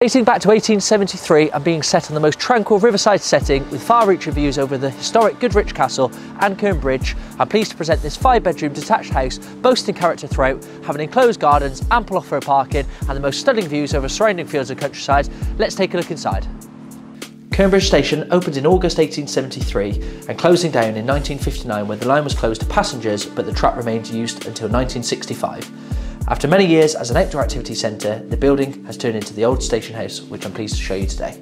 Dating back to 1873 and being set on the most tranquil riverside setting with far-reaching views over the historic Goodrich Castle and Kerne Bridge, I'm pleased to present this five-bedroom detached house boasting character throughout, having enclosed gardens, ample off-road parking and the most stunning views over surrounding fields and countryside. Let's take a look inside. Kerne Bridge Station opened in August 1873 and closing down in 1959 when the line was closed to passengers but the track remained used until 1965. After many years as an outdoor activity centre, the building has turned into the old station house, which I'm pleased to show you today.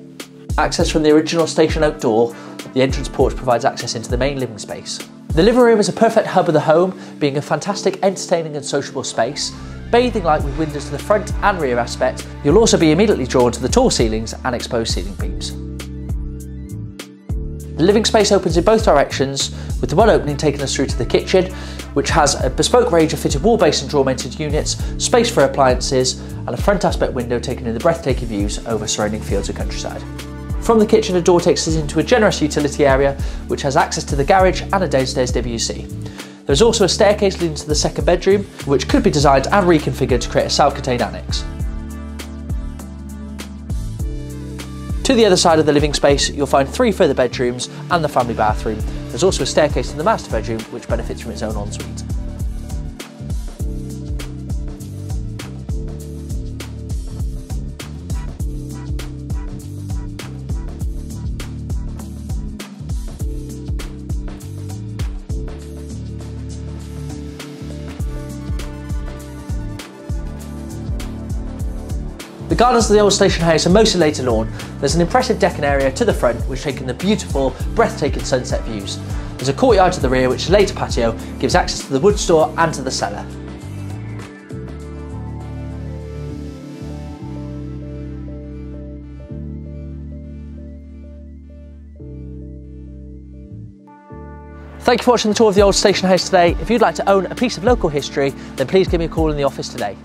Access from the original station outdoor, the entrance porch provides access into the main living space. The living room is a perfect hub of the home, being a fantastic entertaining and sociable space. Bathing light with windows to the front and rear aspect, you'll also be immediately drawn to the tall ceilings and exposed ceiling beams. The living space opens in both directions, with the one opening taking us through to the kitchen, which has a bespoke range of fitted wall base and drawer mounted units, space for appliances, and a front aspect window taking in the breathtaking views over surrounding fields and countryside. From the kitchen, a door takes us into a generous utility area, which has access to the garage and a downstairs WC. There's also a staircase leading to the second bedroom, which could be designed and reconfigured to create a self-contained annex. To the other side of the living space, you'll find three further bedrooms and the family bathroom. There's also a staircase to the master bedroom, which benefits from its own ensuite. The gardens of the old station house are mostly laid to lawn. There's an impressive decking area to the front which take in the beautiful, breathtaking sunset views. There's a courtyard to the rear which to patio, gives access to the wood store and to the cellar. Thank you for watching the tour of the old station house today. If you'd like to own a piece of local history, then please give me a call in the office today.